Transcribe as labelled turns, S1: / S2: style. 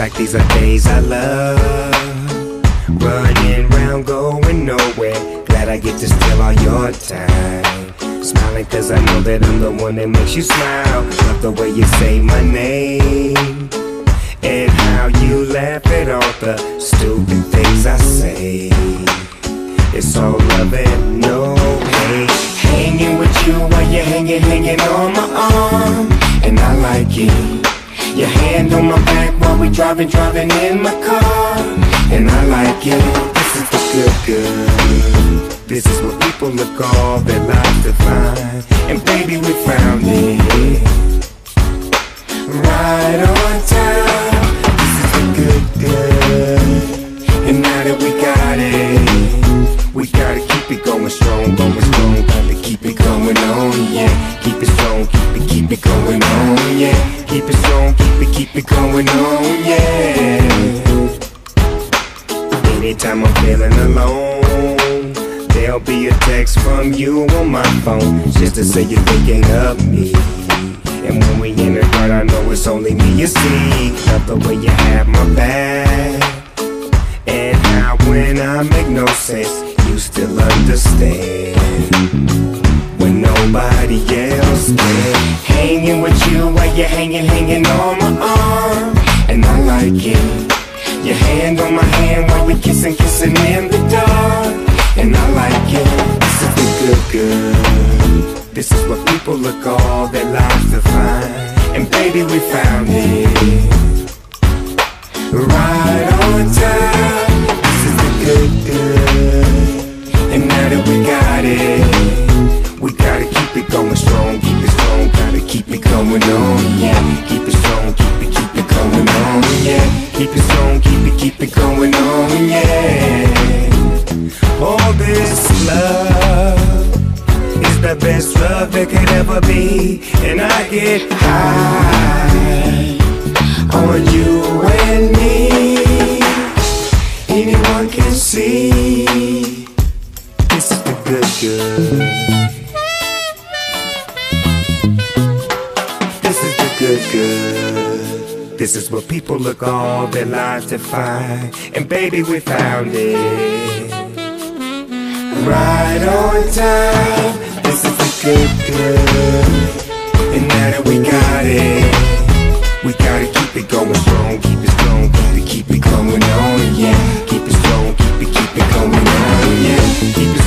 S1: Like these are days I love. Running round, going nowhere. Glad I get to steal all your time. Smiling cause I know that I'm the one that makes you smile. Love the way you say my name. And how you laugh at all the stupid things I say. It's all love and no hate. Hanging with you while you're hanging, hanging on my arm. And I like it. Your hand on my back while we driving, driving in my car. And I like it. This is the good, good. This is what people look all their life to find. And baby, we found it. Going on, yeah. Anytime I'm feeling alone, there'll be a text from you on my phone just to say you're thinking of me. And when we in the car, I know it's only me you see. Love the way you have my back. And how when I make no sense, you still understand. When nobody else can. Hanging with you while you're hanging, hanging on my arm. It. Your hand on my hand while we kissing, kissing in the dark. And I like it. This is the good, good. This is what people look all their lives to find. And baby, we found it. Right on time. This is the good, good. And now that we got it, we gotta keep it going strong, keep it strong, gotta keep it going on, yeah. Keep it strong, going on, yeah. Keep it strong, keep it, keep it going on, yeah. All this love is the best love that could ever be, and I get high on you and me. Anyone can see this is the good good. This is the good good. This is what people look all their lives to find. And baby, we found it. Right on time. This is the good girl. And now that we got it, we gotta keep it going strong, keep it strong, gotta keep it going on, yeah. Keep it strong, keep it, keep it going on, yeah. Keep it